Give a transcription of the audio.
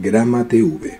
Grama TV.